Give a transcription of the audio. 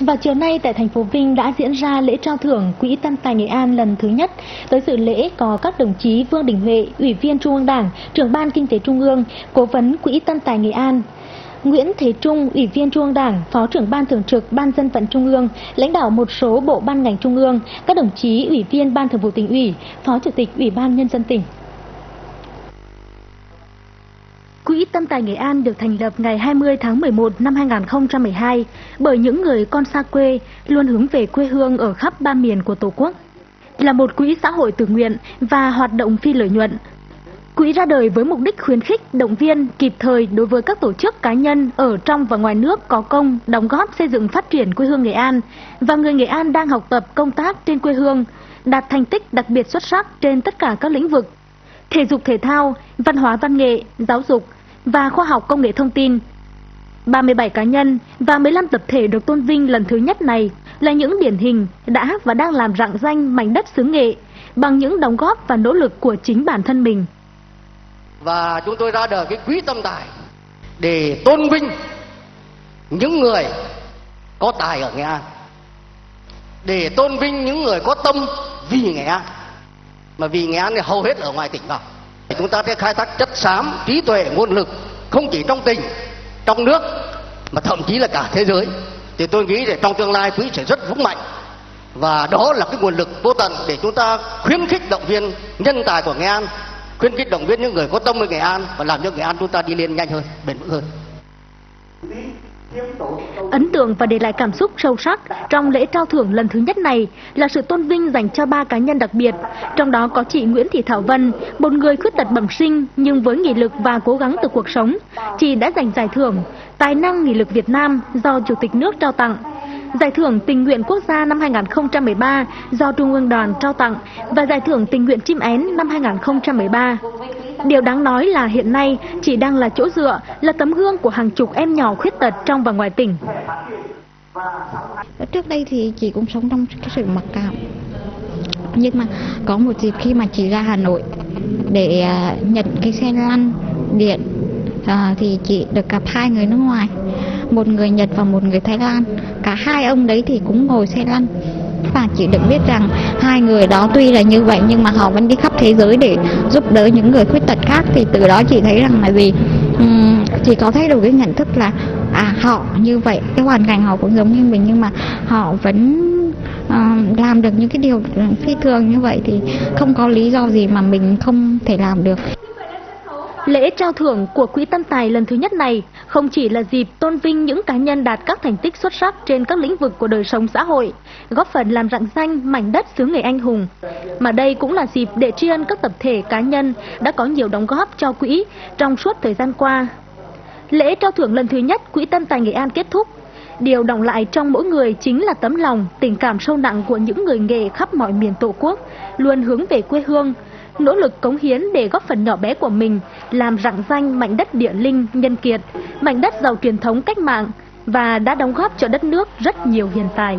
Vào chiều nay tại thành phố Vinh đã diễn ra lễ trao thưởng Quỹ Tân Tài Nghệ An lần thứ nhất. Tới dự lễ có các đồng chí Vương Đình Huệ, Ủy viên Trung ương Đảng, trưởng ban Kinh tế Trung ương, Cố vấn Quỹ Tân Tài Nghệ An, Nguyễn Thế Trung, Ủy viên Trung ương Đảng, Phó trưởng Ban Thường trực Ban Dân vận Trung ương, lãnh đạo một số bộ ban ngành Trung ương, các đồng chí Ủy viên Ban Thường vụ tỉnh ủy, Phó Chủ tịch Ủy ban Nhân dân tỉnh. Quỹ Tâm Tài Nghệ An được thành lập ngày 20 tháng 11 năm 2012 bởi những người con xa quê luôn hướng về quê hương ở khắp ba miền của Tổ quốc. Là một quỹ xã hội tự nguyện và hoạt động phi lợi nhuận. Quỹ ra đời với mục đích khuyến khích, động viên kịp thời đối với các tổ chức cá nhân ở trong và ngoài nước có công đóng góp xây dựng phát triển quê hương Nghệ An và người Nghệ An đang học tập công tác trên quê hương, đạt thành tích đặc biệt xuất sắc trên tất cả các lĩnh vực thể dục thể thao, văn hóa văn nghệ, giáo dục và khoa học công nghệ thông tin. 37 cá nhân và 15 tập thể được tôn vinh lần thứ nhất này là những điển hình đã và đang làm rạng danh mảnh đất xứ nghệ bằng những đóng góp và nỗ lực của chính bản thân mình. Và chúng tôi ra đời cái quý tâm tài để tôn vinh những người có tài ở Nghệ An. Để tôn vinh những người có tâm vì Nghệ An. Mà vì Nghệ An thì hầu hết ở ngoài tỉnh vào chúng ta sẽ khai thác chất xám, trí tuệ, nguồn lực không chỉ trong tỉnh, trong nước, mà thậm chí là cả thế giới. Thì tôi nghĩ để trong tương lai quỹ sẽ rất vững mạnh. Và đó là cái nguồn lực vô tận để chúng ta khuyến khích động viên nhân tài của nghệ an, khuyến khích động viên những người có tâm với nghệ an và làm cho nghệ an chúng ta đi lên nhanh hơn, bền vững hơn. Ấn tượng và để lại cảm xúc sâu sắc trong lễ trao thưởng lần thứ nhất này là sự tôn vinh dành cho ba cá nhân đặc biệt, trong đó có chị Nguyễn Thị Thảo Vân, một người khuyết tật bẩm sinh nhưng với nghị lực và cố gắng từ cuộc sống. Chị đã giành giải thưởng Tài năng nghị lực Việt Nam do Chủ tịch nước trao tặng. Giải thưởng Tình nguyện Quốc gia năm 2013 do Trung ương Đoàn trao tặng và Giải thưởng Tình nguyện Chim Én năm 2013. Điều đáng nói là hiện nay chị đang là chỗ dựa, là tấm gương của hàng chục em nhỏ khuyết tật trong và ngoài tỉnh. Trước đây thì chị cũng sống trong cái sự mặc cảm. Nhưng mà có một dịp khi mà chị ra Hà Nội để à, nhận cái xe lăn điện à, thì chị được gặp hai người nước ngoài một người Nhật và một người Thái Lan cả hai ông đấy thì cũng ngồi xe lăn và chị được biết rằng hai người đó tuy là như vậy nhưng mà họ vẫn đi khắp thế giới để giúp đỡ những người khuyết tật khác. Thì từ đó chị thấy rằng là gì um, chị có thấy được cái nhận thức là à họ như vậy cái hoàn cảnh họ cũng giống như mình nhưng mà họ vẫn uh, làm được những cái điều phi thường như vậy thì không có lý do gì mà mình không thể làm được. Lễ trao thưởng của Quỹ Tân Tài lần thứ nhất này không chỉ là dịp tôn vinh những cá nhân đạt các thành tích xuất sắc trên các lĩnh vực của đời sống xã hội, góp phần làm rạng danh mảnh đất xứ người anh hùng, mà đây cũng là dịp để tri ân các tập thể cá nhân đã có nhiều đóng góp cho quỹ trong suốt thời gian qua. Lễ trao thưởng lần thứ nhất Quỹ Tân Tài Nghệ An kết thúc Điều động lại trong mỗi người chính là tấm lòng, tình cảm sâu nặng của những người nghề khắp mọi miền Tổ quốc, luôn hướng về quê hương, nỗ lực cống hiến để góp phần nhỏ bé của mình làm rạng danh mảnh đất địa linh nhân kiệt, mảnh đất giàu truyền thống cách mạng và đã đóng góp cho đất nước rất nhiều hiền tài.